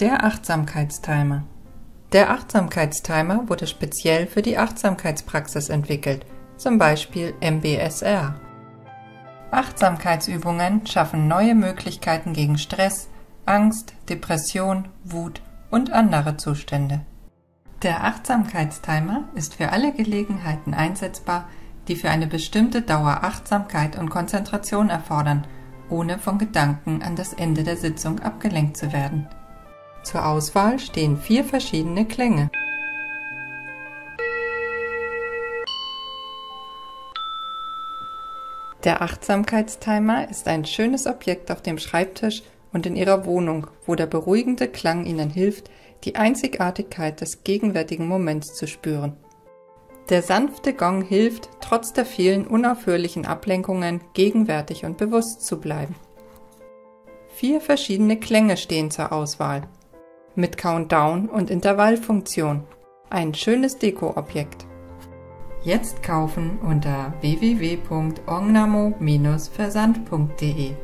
Der Achtsamkeitstimer. Der Achtsamkeitstimer wurde speziell für die Achtsamkeitspraxis entwickelt, zum Beispiel MBSR. Achtsamkeitsübungen schaffen neue Möglichkeiten gegen Stress, Angst, Depression, Wut und andere Zustände. Der Achtsamkeitstimer ist für alle Gelegenheiten einsetzbar, die für eine bestimmte Dauer Achtsamkeit und Konzentration erfordern, ohne von Gedanken an das Ende der Sitzung abgelenkt zu werden. Zur Auswahl stehen vier verschiedene Klänge. Der Achtsamkeitstimer ist ein schönes Objekt auf dem Schreibtisch und in Ihrer Wohnung, wo der beruhigende Klang Ihnen hilft, die Einzigartigkeit des gegenwärtigen Moments zu spüren. Der sanfte Gong hilft, trotz der vielen unaufhörlichen Ablenkungen gegenwärtig und bewusst zu bleiben. Vier verschiedene Klänge stehen zur Auswahl mit Countdown und Intervallfunktion. Ein schönes Dekoobjekt. Jetzt kaufen unter www.ongnamo-versand.de